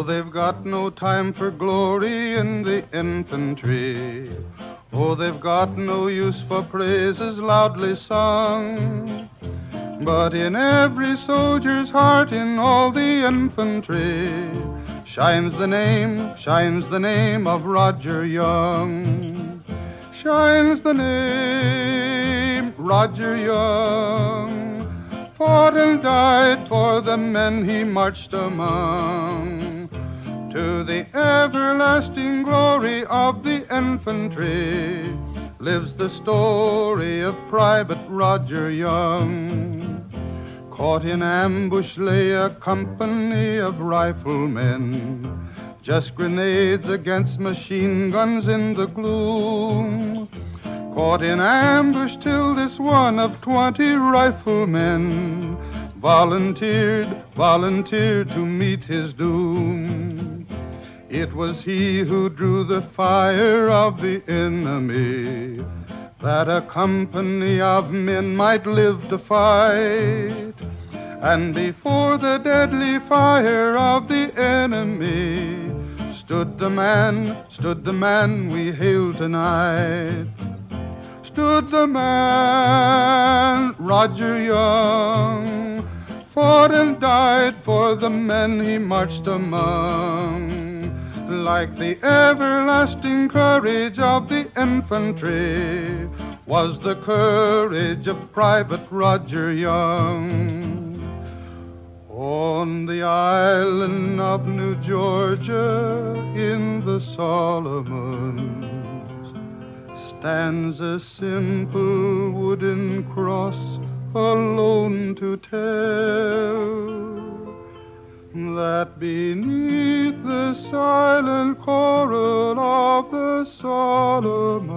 Oh, got no time for glory in the infantry. Oh, they've got no use for praises loudly sung. But in every soldier's heart, in all the infantry, shines the name, shines the name of Rodger Young. Shines the name, Rodger Young. Fought and died for the men he marched among. To the everlasting glory of the infantry lives the story of Private Rodger Young. Caught in ambush lay a company of riflemen, just grenades against machine guns in the gloom. Caught in ambush till this one of twenty riflemen volunteered, volunteered to meet his doom. It was he who drew the fire of the enemy, that a company of men might live to fight. And before the deadly fire of the enemy stood the man, stood the man we hail tonight. Stood the man, Rodger Young, fought and died for the men he marched among like the everlasting courage of the infantry, was the courage of Private Rodger Young. On the island of New Georgia in the Solomons stands a simple wooden cross alone to tell that beneath the silent coral of the Solomons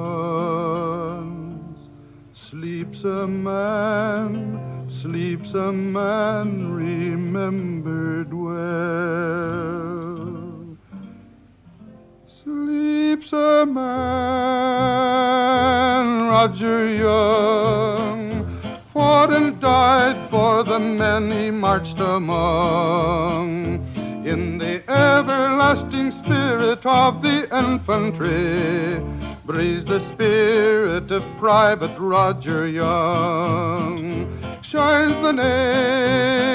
sleeps a man, sleeps a man remembered well. Sleeps a man, Rodger Young for the men he marched among. In the everlasting spirit of the infantry breathes the spirit of Private Rodger Young. Shines the name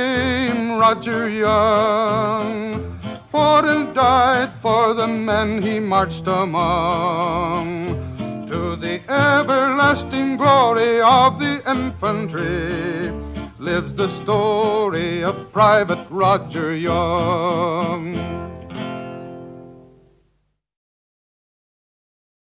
Rodger Young, fought and died for the men he marched among to the everlasting glory of the infantry lives the story of Private Rodger Young.